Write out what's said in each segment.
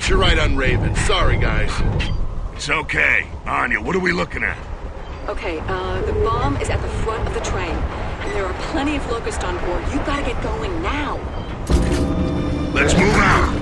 you're right on Raven. Sorry, guys. It's okay. Anya, what are we looking at? Okay, uh, the bomb is at the front of the train, and there are plenty of locusts on board. You gotta get going now. Let's move out.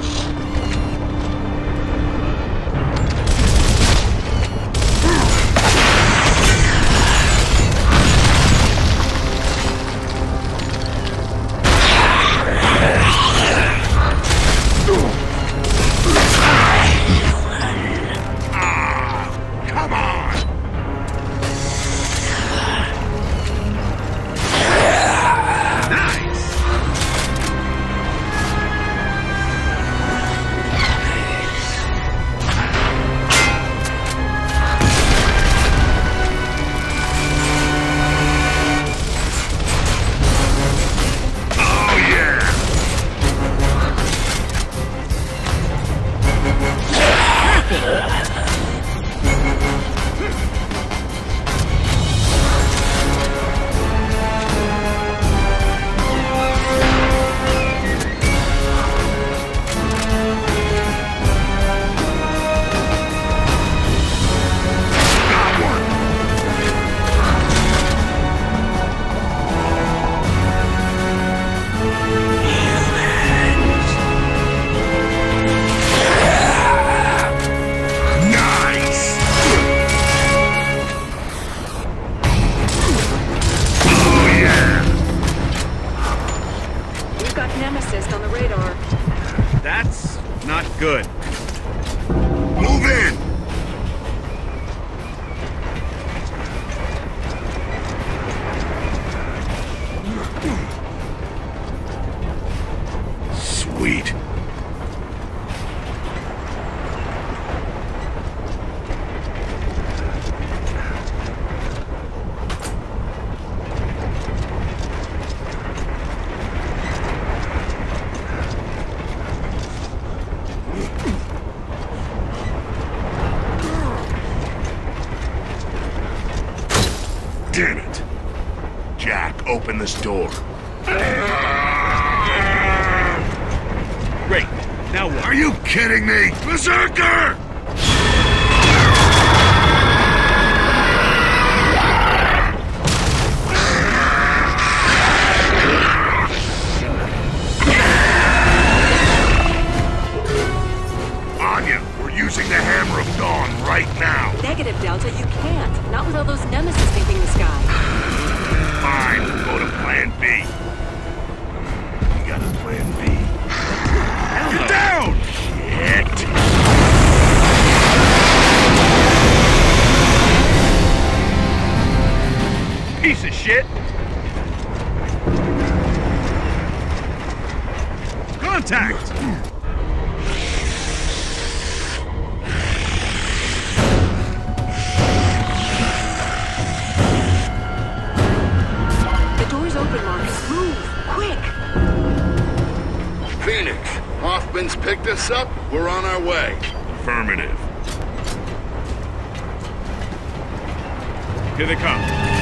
Good. Damn it. Jack, open this door. Great. Now what? Are you kidding me? Berserker! Anya, we're using the Hammer right now. Negative, Delta, you can't. Not with all those Nemacysts thinking the sky. Fine, we'll go to Plan B. You got a Plan B? Here they come.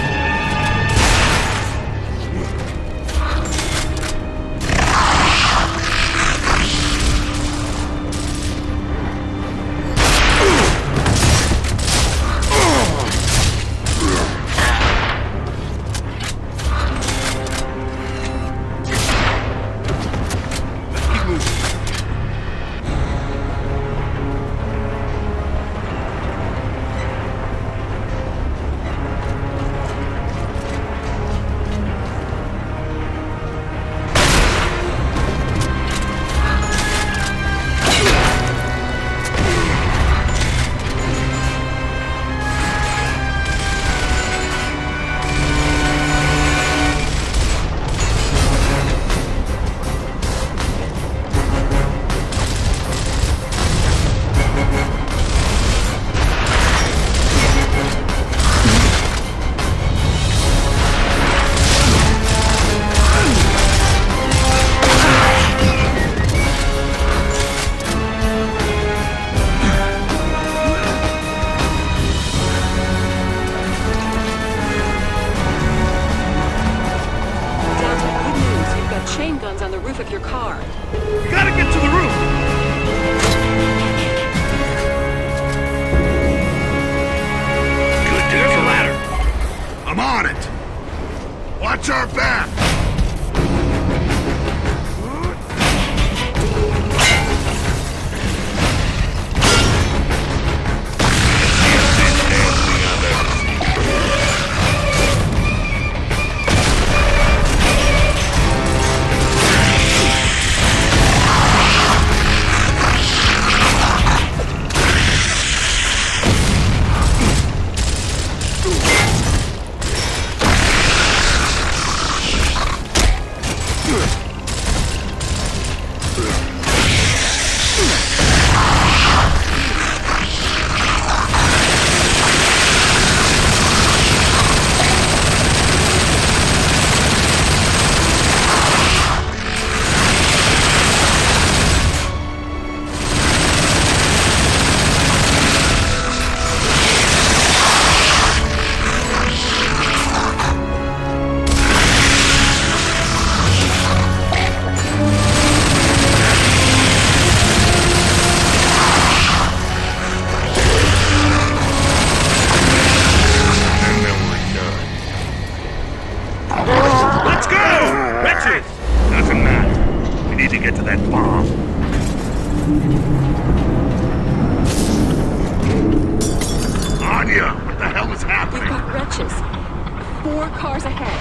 hours ahead.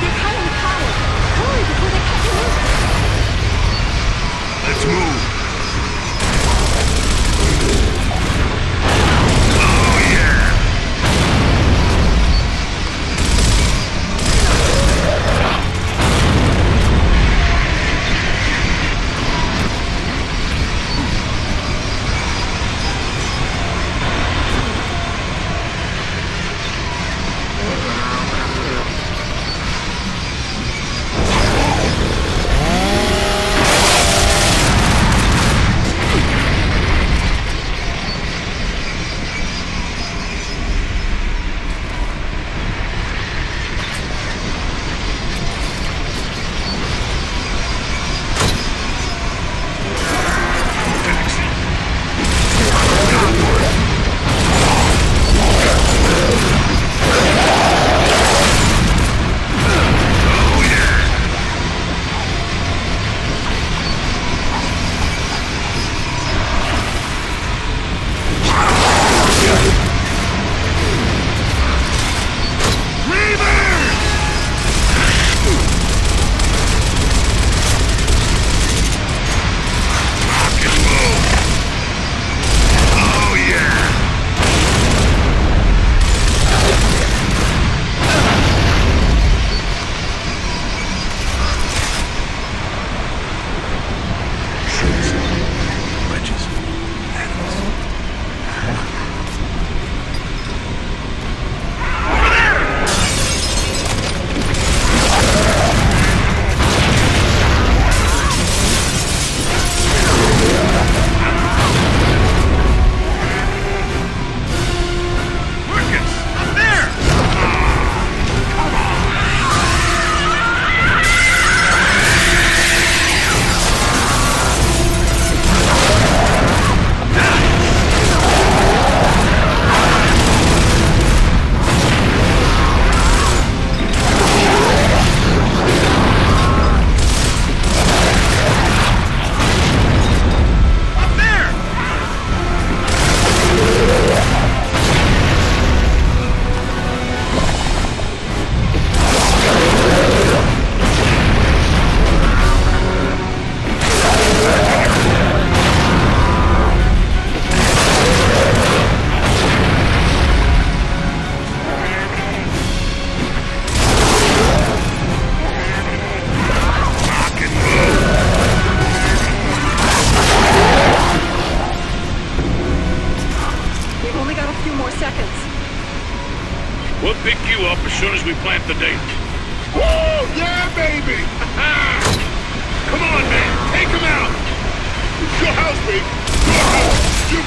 They're coming, Kyle. Hurry before they cut you loose. Let's move.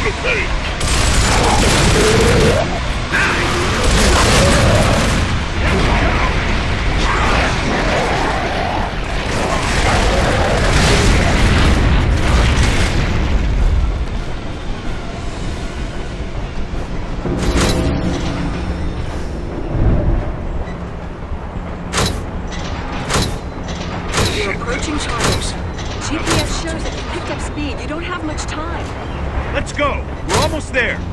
Look at me! Almost there.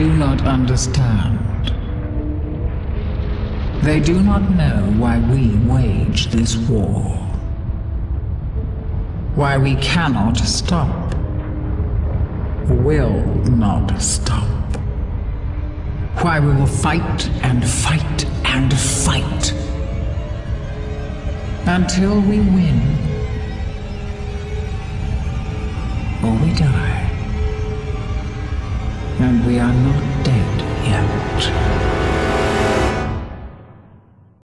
Do not understand. They do not know why we wage this war. Why we cannot stop. Will not stop. Why we will fight and fight and fight. Until we win. Or we die. And we are not dead yet.